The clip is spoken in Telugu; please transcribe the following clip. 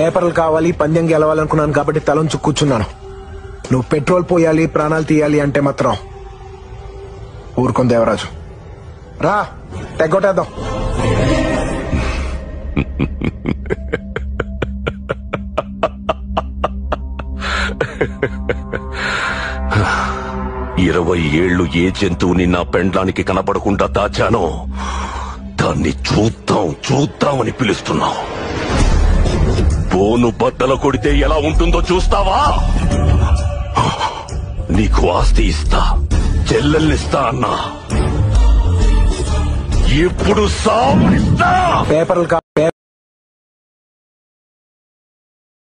పేపర్లు కావాలి పందెం గెలవాలనుకున్నాను కాబట్టి తలంచు కూర్చున్నాను. నువ్వు పెట్రోల్ పోయాలి ప్రాణాలు తీయాలి అంటే మాత్రం ఊరుకుని దేవరాజు. రా తెగొట్టేద్దాం ఇరవై ఏళ్ళు ఏ జంతువుని నా పెండ్లానికి కనపడకుండా దాచానో దాన్ని చూద్దాం చూద్దామని పిలుస్తున్నాం బోను బట్టలు కొడితే ఎలా ఉంటుందో చూస్తావా? నీకు ఆస్తి ఇస్తా చెల్లెల్నిస్తా అన్నా. ఇప్పుడు సావనిస్తా! పేపర్లు